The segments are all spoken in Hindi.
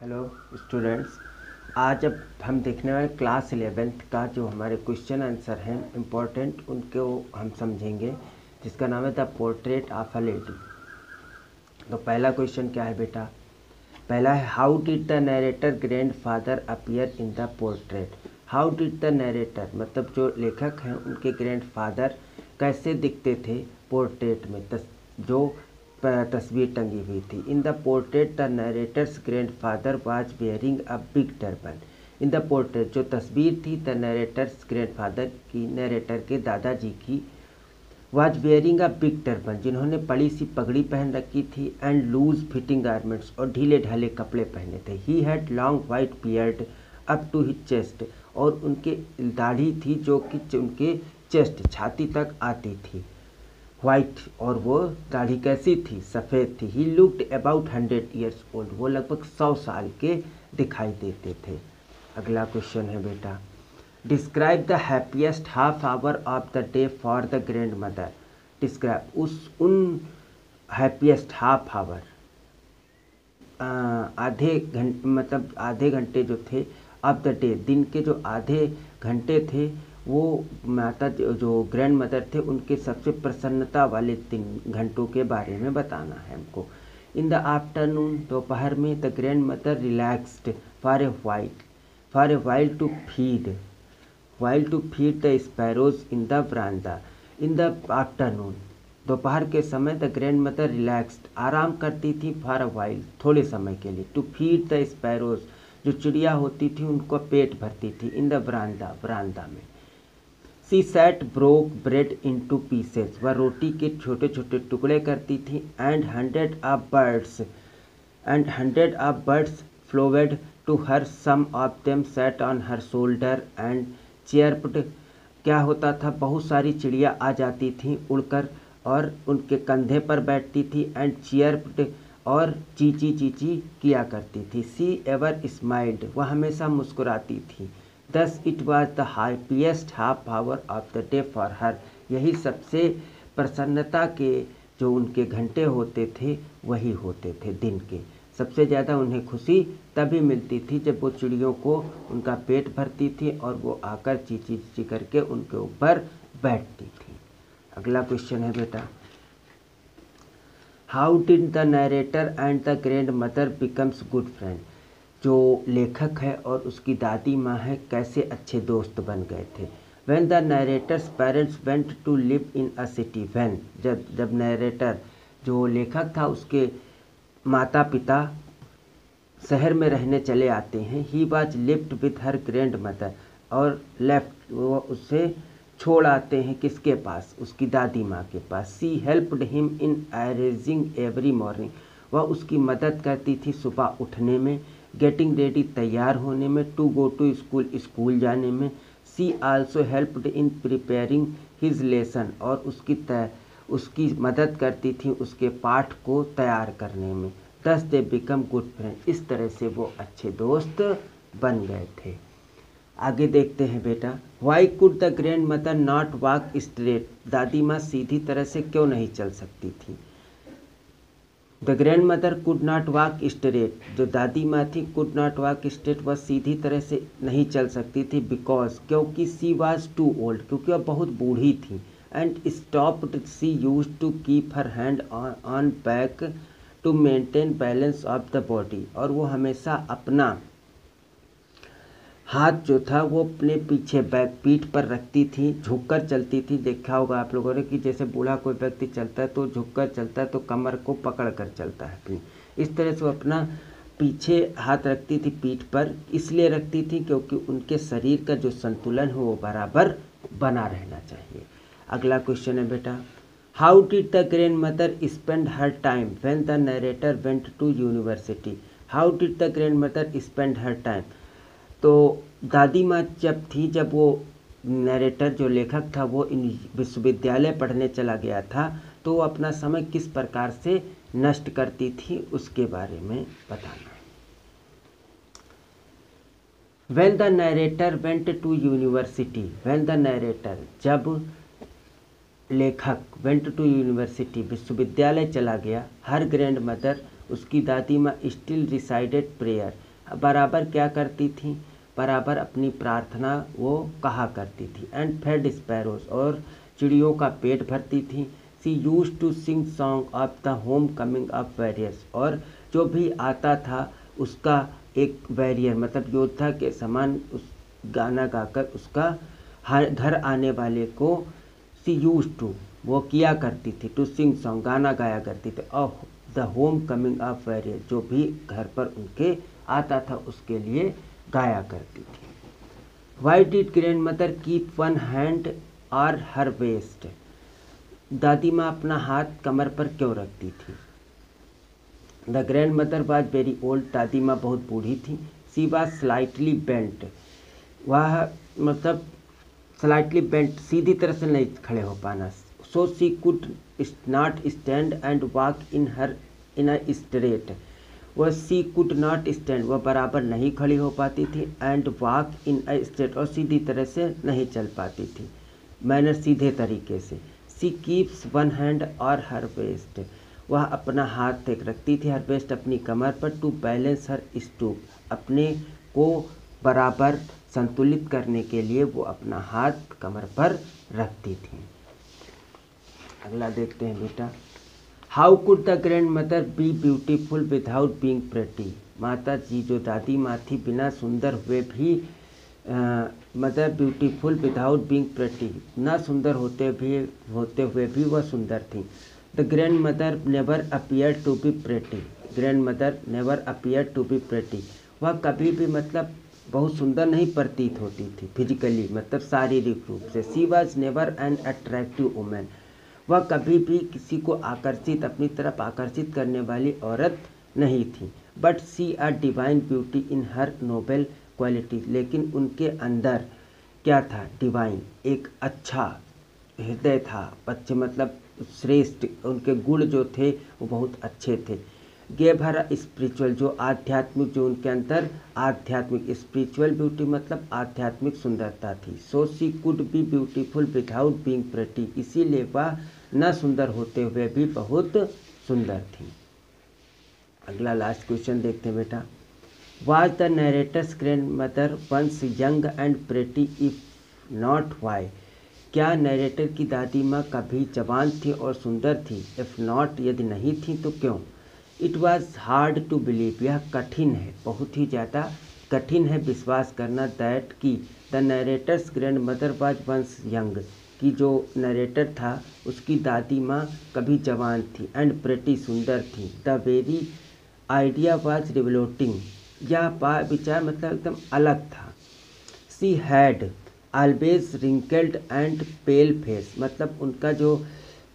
हेलो स्टूडेंट्स आज अब हम देखने वाले क्लास एलेवेंथ का जो हमारे क्वेश्चन आंसर हैं इम्पोर्टेंट उनको हम समझेंगे जिसका नाम है the portrait of a lady तो पहला क्वेश्चन क्या है बेटा? पहला है how did the narrator grandfather appear in the portrait how did the narrator मतलब जो लेखक हैं उनके ग्रैंड फादर कैसे दिखते थे पोर्ट्रेट में? तस, जो तस्वीर टंगी हुई थी। In the portrait the narrator's grandfather was wearing a big turban in the portrait जो तस्वीर थी द नरेटर्स ग्रैंड फादर की नरेटर के दादाजी की was wearing a big turban जिन्होंने बड़ी सी पगड़ी पहन रखी थी एंड लूज फिटिंग गारमेंट्स और ढीले ढाले कपड़े पहने थे। He had long white beard up to his chest और उनके दाढ़ी थी जो कि उनके चेस्ट छाती तक आती थी। वाइट और वो दाढ़ी कैसी थी? सफ़ेद थी। He looked about hundred years old वो लगभग सौ साल के दिखाई देते थे। अगला क्वेश्चन है बेटा। Describe the happiest half hour of the day for the grandmother describe उस, उन हैप्पीएस्ट हाफ़ आवर आधे घंटे मतलब आधे घंटे जो थे ऑफ़ द डे दिन के जो आधे घंटे थे वो माता जो ग्रैंड मदर थे, उनके सबसे प्रसन्नता वाले तीन घंटों के बारे में बताना है हमको। इन द आफ्टरनून दोपहर में the grandmother relaxed for a while for a while to feed while to feed the sparrows in the veranda in the afternoon दोपहर के समय द ग्रैंड मदर रिलैक्सड आराम करती थी फॉर अ वाइल्ड थोड़े समय के लिए टू फ़ीड द स्पैरोज जो चिड़िया होती थी, उनको पेट भरती थी इन द ब्रांदा ब्रांदा में। She sat broke bread into pieces वह रोटी के छोटे छोटे टुकड़े करती थी and hundred of birds and hundred of birds flowed to her some of them sat on her shoulder and chirped क्या होता था? बहुत सारी चिड़िया आ जाती थी उड़कर और उनके कंधे पर बैठती थी एंड चेयरपड और चीची चीची किया करती थी. सी एवर स्माइल्ड वह हमेशा मुस्कुराती थी। Thus it was the happiest half hour of the day for her यही सबसे प्रसन्नता के जो उनके घंटे होते थे, वही होते थे दिन के। सबसे ज़्यादा उन्हें खुशी तभी मिलती थी जब वो चिड़ियों को उनका पेट भरती थी और वो आकर चीची चीची करके उनके ऊपर बैठती थी। अगला क्वेश्चन है बेटा। How did the narrator and the grandmother becomes good friend जो लेखक है और उसकी दादी माँ है, कैसे अच्छे दोस्त बन गए थे। When the narrator's parents went to live in a city when जब जब नरेटर जो लेखक था, उसके माता पिता शहर में रहने चले आते हैं he was left with her grandmother और लेफ़्ट वो उसे छोड़ आते हैं किसके पास? उसकी दादी माँ के पास। She helped him in arranging every morning वह उसकी मदद करती थी सुबह उठने में। गेटिंग रेडी तैयार होने में to go to school school जाने में she also helped in preparing his lesson और उसकी तय उसकी मदद करती थी उसके पाठ को तैयार करने में। दस दे बिकम गुड फ्रेंड इस तरह से वो अच्छे दोस्त बन गए थे। आगे देखते हैं बेटा। Why could the grandmother not walk straight दादी माँ सीधी तरह से क्यों नहीं चल सकती थी? The grandmother could not walk straight जो दादी माँ थी कुड नॉट वॉक स्ट्रेट वह सीधी तरह से नहीं चल सकती थी बिकॉज़ क्योंकि सी वॉज़ टू ओल्ड क्योंकि वह बहुत बूढ़ी थी। And stooped she used to keep her hand on back to maintain balance of the body और वो हमेशा अपना हाथ जो था वो अपने पीछे बैक पीठ पर रखती थी, झुककर चलती थी। देखा होगा आप लोगों ने कि जैसे बूढ़ा कोई व्यक्ति चलता है तो झुककर चलता है तो कमर को पकड़ कर चलता है। अपनी, इस तरह से वो अपना पीछे हाथ रखती थी पीठ पर, इसलिए रखती थी क्योंकि उनके शरीर का जो संतुलन है वो बराबर बना रहना चाहिए। अगला क्वेश्चन है बेटा how did the grandmother spend her time when the narrator went to university how did the grandmother spend her time तो दादी माँ जब थी, जब वो नरेटर जो लेखक था, वो इन विश्वविद्यालय पढ़ने चला गया था तो वो अपना समय किस प्रकार से नष्ट करती थी, उसके बारे में बताना। When the narrator went to university when the narrator जब लेखक वेंट टू यूनिवर्सिटी विश्वविद्यालय चला गया, हर ग्रैंड मदर उसकी दादी माँ स्टिल रिसाइडेड प्रेयर बराबर क्या करती थी? बराबर अपनी प्रार्थना वो कहा करती थी। एंड फेड स्पैरोस और चिड़ियों का पेट भरती थी। She used to sing song of the homecoming of warriors और जो भी आता था उसका एक वैरियर मतलब योद्धा के समान उस गाना गाकर उसका हर, घर आने वाले को सी यूज़ टू वो किया करती थी टू सिंग सॉन्ग गाना गाया करती थी। Of the homecoming of warrior जो भी घर पर उनके आता था उसके लिए गाया करती थी। Why did grandmother keep one hand और हर वेस्ट दादी माँ अपना हाथ कमर पर क्यों रखती थी? The grandmother was very old दादी माँ बहुत बूढ़ी थी। सी वॉज़ स्लाइटली बेंट वह मतलब स्लाइटली बेंट सीधी तरह से नहीं खड़े हो पाना। So she could not stand and walk in her in a straight वह सी कुड नॉट स्टैंड। वह बराबर नहीं खड़ी हो पाती थी and walk in a straight और सीधी तरह से नहीं चल पाती थी। मैंने सीधे तरीके से। सी कीप्स वन हैंड और हर वेस्ट वह अपना हाथ एक रखती थी। हर बेस्ट अपनी कमर पर टू बैलेंस हर स्टूप। अपने को बराबर संतुलित करने के लिए वो अपना हाथ कमर पर रखती थी। अगला देखते हैं बेटा। How could the grandmother be beautiful without being pretty माता जी जो दादी माँ थी बिना सुंदर हुए भी mother beautiful without being pretty ना सुंदर होते भी, होते हुए भी वह सुंदर थी। The grandmother never appear to be pretty grandmother never appear to be pretty वह कभी भी मतलब बहुत सुंदर नहीं प्रतीत होती थी फिजिकली मतलब शारीरिक रूप से। She was never an attractive women वह कभी भी किसी को आकर्षित, अपनी तरफ़ आकर्षित करने वाली औरत नहीं थी। But she a divine beauty in her noble quality लेकिन उनके अंदर क्या था? डिवाइन एक अच्छा हृदय था अच्छे मतलब श्रेष्ठ, उनके गुण जो थे, वो बहुत अच्छे थे। गेव हर स्पिरिचुअल जो आध्यात्मिक, जो उनके अंदर आध्यात्मिक स्पिरिचुअल ब्यूटी मतलब आध्यात्मिक सुंदरता थी। So she could be beautiful without being pretty इसीलिए वह न सुंदर होते हुए भी बहुत सुंदर थी। अगला लास्ट क्वेश्चन देखते हैं बेटा। Was the narrator's grandmother once young and pretty if not why क्या नरेटर की दादी माँ कभी जवान थी और सुंदर थी? इफ़ नॉट यदि नहीं थी तो क्यों? It was hard to believe यह कठिन है। बहुत ही ज़्यादा कठिन है विश्वास करना दैट कि the narrator's grandmother was once young कि जो नरेटर था, उसकी दादी माँ कभी जवान थी एंड प्रेटी सुंदर थी। The very idea was revolting यह पा, विचार मतलब एकदम अलग था। She had always wrinkled and pale face मतलब उनका जो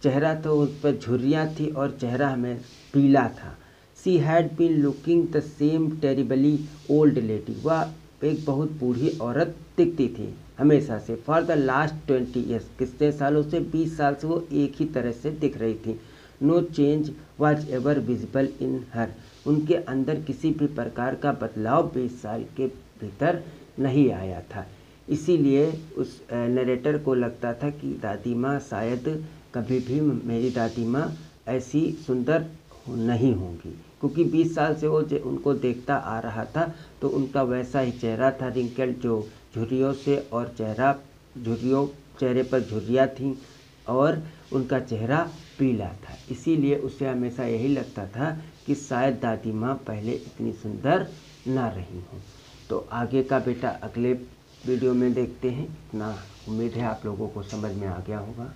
चेहरा था, उस पर झुर्रियाँ थी और चेहरा हमें पीला था। She had been looking the same terribly old lady वह एक बहुत बूढ़ी औरत दिखती थी। हमेशा से for the last twenty years कितने सालों से बीस साल से वो एक ही तरह से दिख रही थी। No change was ever visible in her. उनके अंदर किसी भी प्रकार का बदलाव बीस साल के भीतर नहीं आया था। इसीलिए उस नरेटर को लगता था कि दादी माँ शायद कभी भी मेरी दादी माँ ऐसी सुंदर नहीं होंगी। क्योंकि 20 साल से वो जो, उनको देखता आ रहा था तो उनका वैसा ही चेहरा था, रिंकल, जो झुर्रियों से और चेहरा, झुर्रियों, चेहरे पर झुर्रियाँ थीं और उनका चेहरा पीला था। इसीलिए उसे हमेशा यही लगता था कि शायद दादी माँ पहले इतनी सुंदर ना रही हों। तो आगे का बेटा अगले वीडियो में देखते हैं। इतना उम्मीद है आप लोगों को समझ में आ गया होगा।